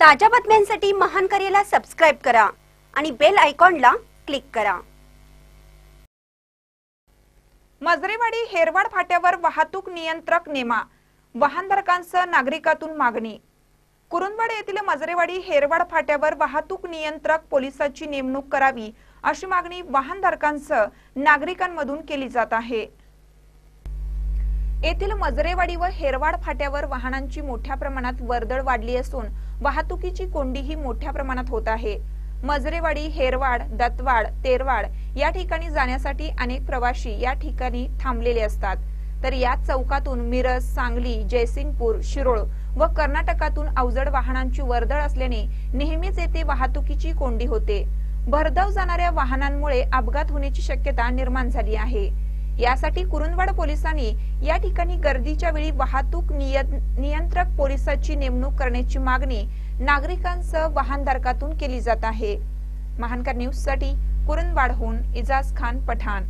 ताज्या बातम्यांसाठी महान करेला सबस्क्राईब करा आणि बेल आयकॉनला क्लिक करा. मजरेवाडी हेरवाड फाट्यावर वाहतूक नियंत्रक नेमा. वाहनधारकांसह नागरिकातून मागणी. कुरुंदवाड येथील मजरेवाडी हेरवाड फाट्यावर वाहतूक नियंत्रक पोलिसाची नेमणूक करावी अशी मागणी वाहनधारकांसह नागरिकांमधून केली जात आहे. येथील मजरेवाडी व हेरवाड फाट्यावर वाहनांची मोठ्या प्रमाणात वर्दळ वाढली असून वाहतुकीची कोंडीही मोठ्या प्रमाणात होत आहे. मजरेवाडी हेरवाड दत्तवाड तेरवाड या ठिकाणी जाण्यासाठी अनेक प्रवासी या ठिकाणी थांबलेले असतात. तर या चौकातून मिरज सांगली जयसिंगपूर शिरोळ व कर्नाटकातून अवजड वाहनांची वर्दळ असल्याने नेहमीच येथे वाहतुकीची कोंडी होते. भरधाव जाणाऱ्या वाहनांमुळे अपघात होण्याची शक्यता निर्माण झाली आहे. यासाठी कुरुंदवाड पोलिसांनी या ठिकाणी गर्दीच्या वेळी वाहतूक नियंत्रक पोलिसाची नेमणूक करण्याची मागणी नागरिकांसह वाहनधारकातून केली जात आहे. महानकर न्यूजसाठी कुरुंदवाडहून इजाज खान पठाण.